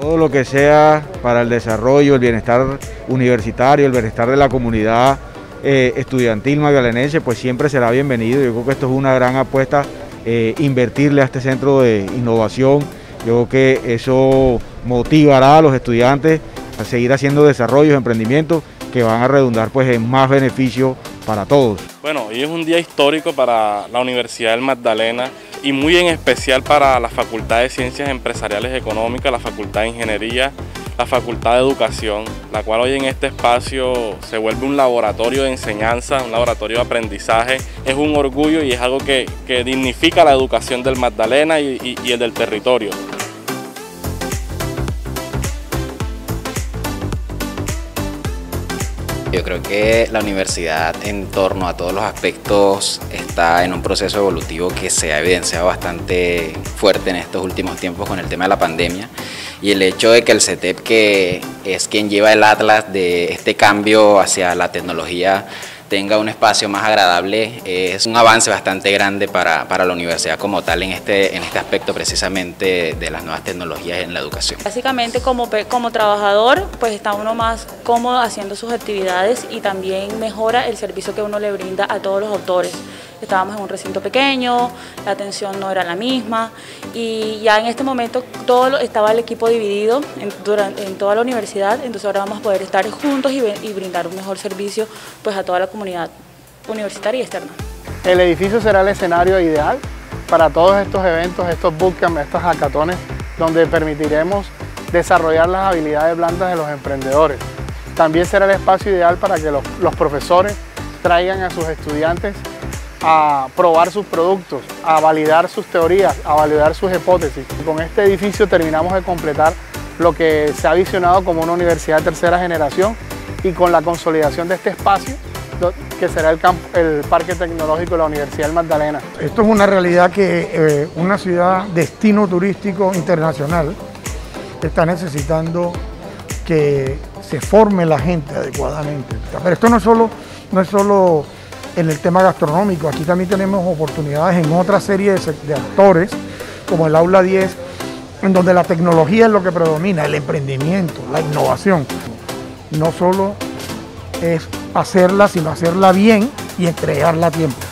Todo lo que sea para el desarrollo, el bienestar universitario, el bienestar de la comunidad eh, estudiantil magalenense, pues siempre será bienvenido. Yo creo que esto es una gran apuesta, eh, invertirle a este centro de innovación. Yo creo que eso motivará a los estudiantes a seguir haciendo desarrollos, emprendimientos que van a redundar pues en más beneficio para todos. Bueno, hoy es un día histórico para la Universidad del Magdalena y muy en especial para la Facultad de Ciencias Empresariales y Económicas, la Facultad de Ingeniería, la Facultad de Educación, la cual hoy en este espacio se vuelve un laboratorio de enseñanza, un laboratorio de aprendizaje. Es un orgullo y es algo que, dignifica la educación del Magdalena y el del territorio. Yo creo que la universidad en torno a todos los aspectos está en un proceso evolutivo que se ha evidenciado bastante fuerte en estos últimos tiempos con el tema de la pandemia. Y el hecho de que el CETEP, que es quien lleva el atlas de este cambio hacia la tecnología, tenga un espacio más agradable es un avance bastante grande para, la universidad como tal en este, en este aspecto precisamente de las nuevas tecnologías en la educación. Básicamente como, como trabajador pues está uno más cómodo haciendo sus actividades y también mejora el servicio que uno le brinda a todos los autores estábamos en un recinto pequeño, la atención no era la misma y ya en este momento todo estaba el equipo dividido en, durante, en toda la universidad, entonces ahora vamos a poder estar juntos y, y brindar un mejor servicio pues, a toda la comunidad universitaria y externa. El edificio será el escenario ideal para todos estos eventos, estos bootcamps, estos hackatones, donde permitiremos desarrollar las habilidades blandas de los emprendedores. También será el espacio ideal para que los profesores traigan a sus estudiantes a probar sus productos, a validar sus teorías, a validar sus hipótesis. Con este edificio terminamos de completar lo que se ha visionado como una universidad de tercera generación y con la consolidación de este espacio que será el, Parque Tecnológico de la Universidad del Magdalena. Esto es una realidad que eh, una ciudad destino turístico internacional está necesitando que se forme la gente adecuadamente. Pero esto no es solo, no es solo en el tema gastronómico. Aquí también tenemos oportunidades en otra serie de, actores, como el Aula 10, en donde la tecnología es lo que predomina, el emprendimiento, la innovación. No solo es hacerla, sino hacerla bien y entregarla a tiempo.